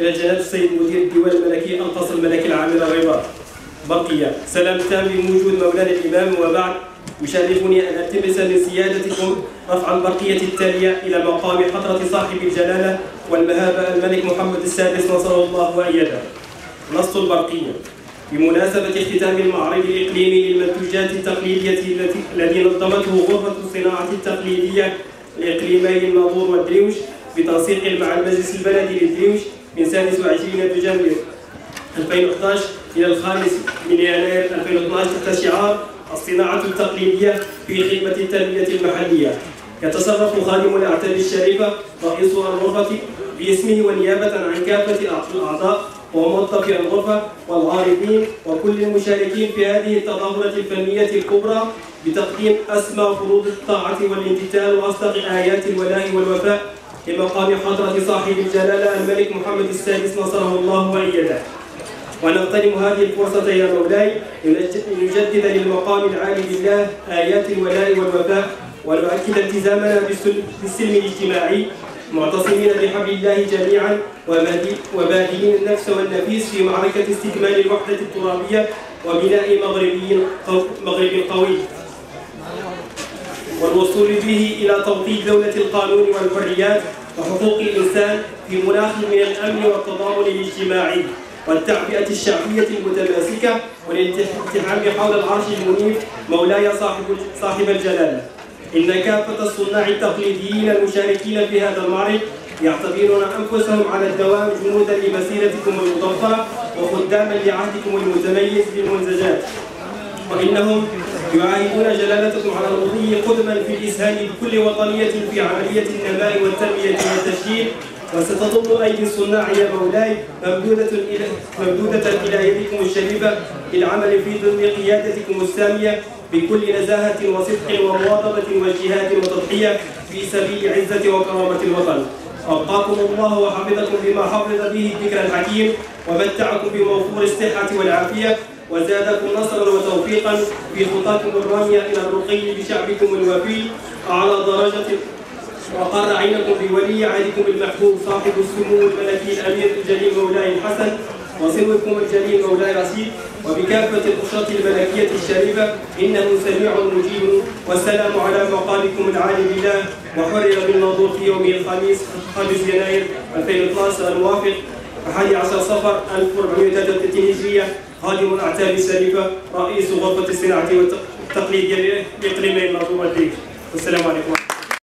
إلى جناب السيد مدير الديوان الملكي القصر الملكي العامر الرباط بقية. سلام تام بوجود مولانا الإمام وبعد. يشرفني أن ألتمس من سيادتكم رفع البرقية التالية إلى مقام حضرة صاحب الجلالة والمهابة الملك محمد السادس نصره الله وأيده نص البرقية بمناسبة اختتام المعرض الإقليمي للمنتوجات التقليدية الذي نظمته غرفة الصناعة التقليدية الإقليمي الناظور والدريوش بتنسيق مع المجلس البلدي للدريوش من 26 دجنبر 2011 إلى الخامس من يناير 2012 تحت شعار الصناعة التقليدية في خدمة التنمية المحلية. يتصرف خادم الأعتاب الشريفة رئيس الغرفة باسمه ونيابة عن كافة الأعضاء وموظفي الغرفة والعارضين وكل المشاركين في هذه التظاهرة الفنية الكبرى بتقديم أسمى فروض الطاعة والامتثال وأصدق آيات الولاء والوفاء لمقام حضرة صاحب الجلالة الملك محمد السادس نصره الله وأيده. ونغتنم هذه الفرصة يا مولاي لنجدد للمقام العالي لله آيات الولاء والوفاء ونؤكد التزامنا بالسلم الاجتماعي معتصمين بحبل الله جميعا وباذلين النفس والنفيس في معركة استكمال الوحدة الترابية وبناء مغربي مغرب قوي. والوصول به إلى توطيد دولة القانون والحريات وحقوق الإنسان في مناخ من الأمن والتضامن الاجتماعي والتعبئة الشعبية المتماسكة والالتحام حول العرش المنيف مولاي صاحب صاحب الجلالة إن كافة الصناع التقليديين المشاركين في هذا المعرض يعتبرون أنفسهم على الدوام جنودا لمسيرتكم المضافرة وخداما لعهدكم المتميز بالمنتجات وإنهم يعاهدون جلالتكم على المضي قدما في الإسهام بكل وطنية في عملية النماء والتنمية والتشجير وستظل أيدي الصناع يا مولاي ممدودة إلى ممدودة إلى يدكم الشريفة للعمل في ظل قيادتكم السامية بكل نزاهة وصدق ومواظبة واجتهاد وتضحية في سبيل عزة وكرامة الوطن. أبقاكم الله وحفظكم بما حفظ به الذكر الحكيم. ومتعكم بموفور الصحة والعافية. وزادكم نصرا وتوفيقا في خطاكم الرامية إلى الرقي بشعبكم الوفي أعلى درجة وقر عينكم بولي عهدكم المحبوب صاحب السمو الملكي الأمير الجليل مولاي الحسن وسموكم الجليل مولاي رشيد وبكافة الأسرة الملكية الشريفة إنه سميع مجيب والسلام على مقامكم العالي بالله وحرر بالنظور في يوم الخميس 5 يناير 2012 الموافق 11 صفر. 1433 هجرية خادم الأعتاب الشريفة رئيس غرفة الصناعة والتقليد الإقليمي المنظومة والسلام عليكم.